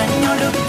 നനഞ്ഞൊടുക്കെ